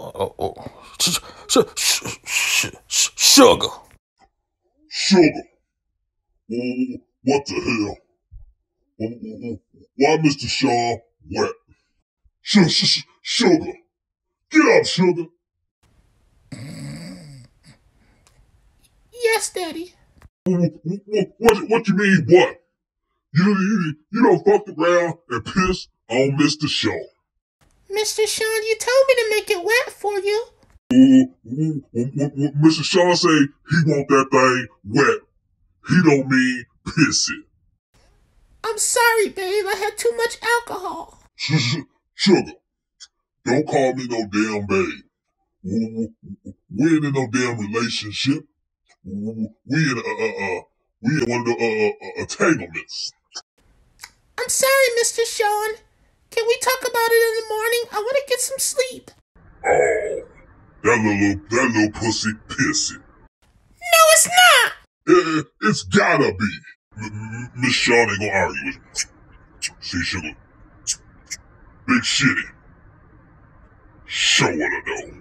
oh, oh. Sh- sh- sh- sh- sugar. Sugar. Oh, what the hell? Why Mr. Shaw wet? Sh- sh- sugar. Get up, sugar. Yes, Daddy. What, what you mean, what? You, you, you don't fuck around and piss on Mr. Shaw. Mr. Shawn, you told me to make it wet for you. Ooh, ooh, ooh. Mr. Shaw say he want that thing wet. He don't mean pissy. I'm sorry, babe. I had too much alcohol. Sugar, don't call me no damn babe. We ain't in no damn relationship. We in a, uh, uh, we in one of the uh, uh, uh, entanglements. I'm sorry, Mr. Shawn. Can we talk about it in the morning? I want to get some sleep. Oh, that little that little pussy pissy. No, it's not. It, it's gotta be. Miss Shawn ain't gonna argue with me. See, sugar, big shitty. Show what the door.